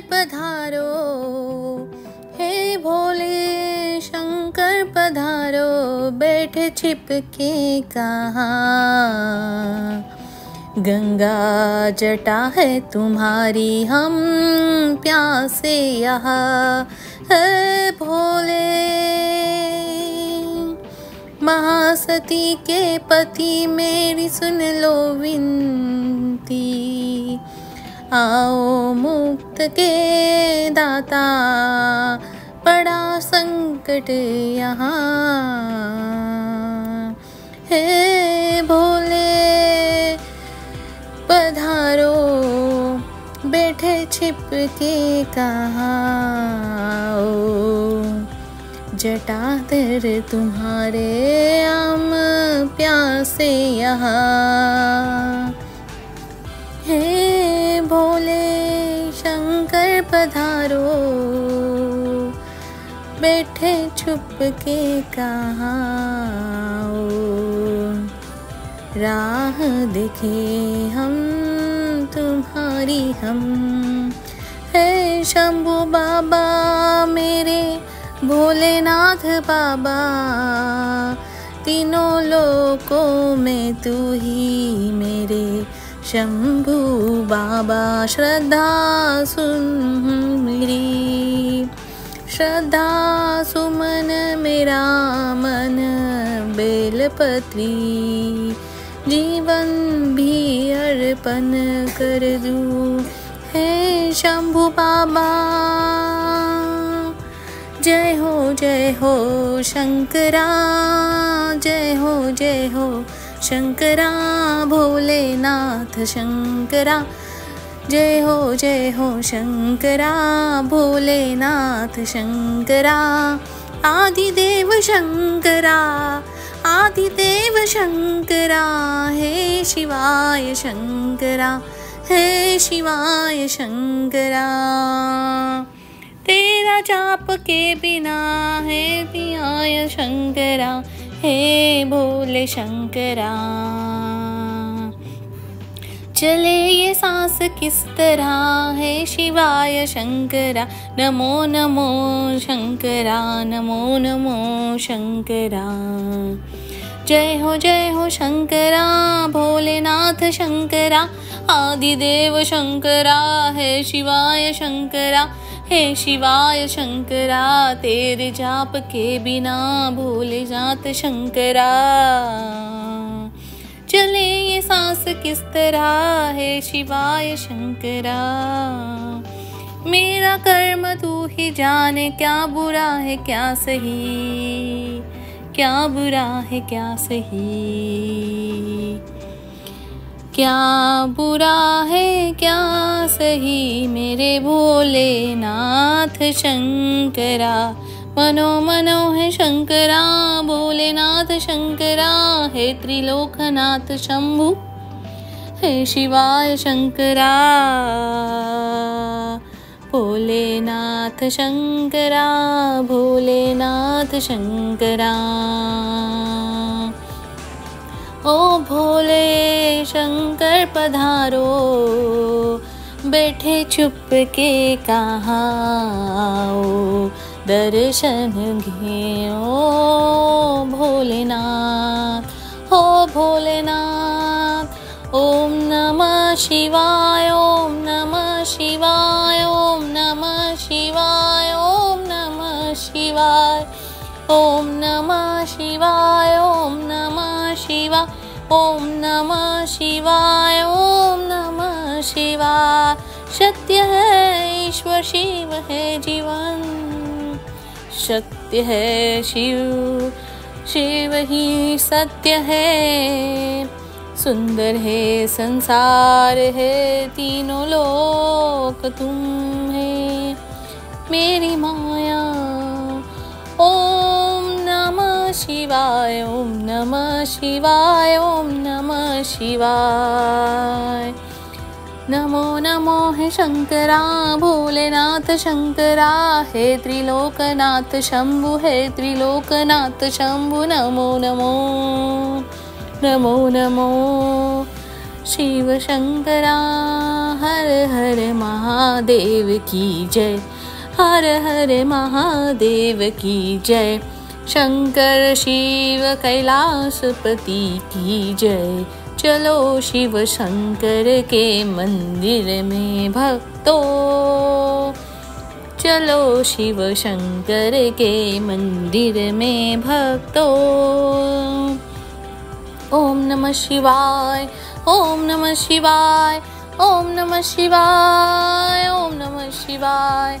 पधारो। हे भोले शंकर पधारो, बैठे छिप के कहा? गंगा जटा है तुम्हारी हम प्यासे यहाँ। है भोले महासती के पति, मेरी सुन लो विनती। आओ मुक्त के दाता, बड़ा संकट यहाँ। हे भोले पधारो, बैठे छिप के कहा जटाधर तुम्हारे आम प्यासे यहाँ। पधारो। बैठे छुप के कहा राह देखे हम, तुम्हारी हम। है शंभु बाबा, मेरे भोलेनाथ बाबा। तीनों लोकों में तू ही मेरे शंभु बाबा श्रद्धा मेरी श्रद्धा सुमन मेरा मन बेलपत्री। जीवन भी अर्पण कर दूँ हे शंभु बाबा जय हो जय हो शंकरा। जय हो जय हो शंकरा भोलेनाथ शंकरा। जय हो जय हो शंकरा भोलेनाथ शंकरा। आदिदेव शंकरा आदिदेव शंकरा, हे शिवाय शंकरा, हे शिवाय शंकरा। तेरा जाप के बिना है पियाय शंकरा हे भोले शंकरा, चले ये सांस किस तरह? है शिवाय शंकरा, नमो नमो शंकरा, नमो नमो शंकरा। जय हो जय हो शंकरा, भोलेनाथ शंकरा, आदिदेव शंकरा, है शिवाय शंकरा हे शिवाय शंकरा, तेरे जाप के बिना भूल जात शंकरा। चले ये सांस किस तरह है शिवाय शंकरा? मेरा कर्म तू ही जाने क्या बुरा है, क्या सही? क्या बुरा है, क्या सही? क्या बुरा है? क्या सही? मेरे भोलेनाथ शंकरा। मनो मनो है शंकरा, भोलेनाथ शंकरा। हे त्रिलोकनाथ शंभु, हे शिवाय शंकरा। भोलेनाथ शंकरा भोलेनाथ शंकरा। ओ भोले शंकर पधारो बैठे चुप के कहा दर्शन घे ओ भोलेनाथ हो भोलेनाथ। ओम नमः शिवाय ओम नमः शिवाय ओम नमः शिवाय ओम नमः शिवाय। ओम नमः शिवाय ओम नमः शिवाय ओम नमः शिवाय, ओम नमः शिवाय सत्य है, ईश्वर शिव है जीवन। सत्य है, शिव शिव ही सत्य है। सुंदर है, संसार है, तीनों लोक तुम है। मेरी माया शिवाय ओम नमः शिवाय ओम नमः शिवाय। नमो नमो है शंकरा भोलेनाथ शंकरा हे त्रिलोकनाथ शंभु हे त्रिलोकनाथ शंभु नमो नमो नमो नमो। शिव शंकरा हर हर हर महादेव की जय हर हर महादेव की जय शंकर शिव कैलाशपति की जय। चलो शिव शंकर के मंदिर में भक्तों। चलो शिव शंकर के मंदिर में भक्तों। ओम नमः शिवाय, ओम नमः शिवाय, ओम नमः शिवाय, ओम नमः शिवाय।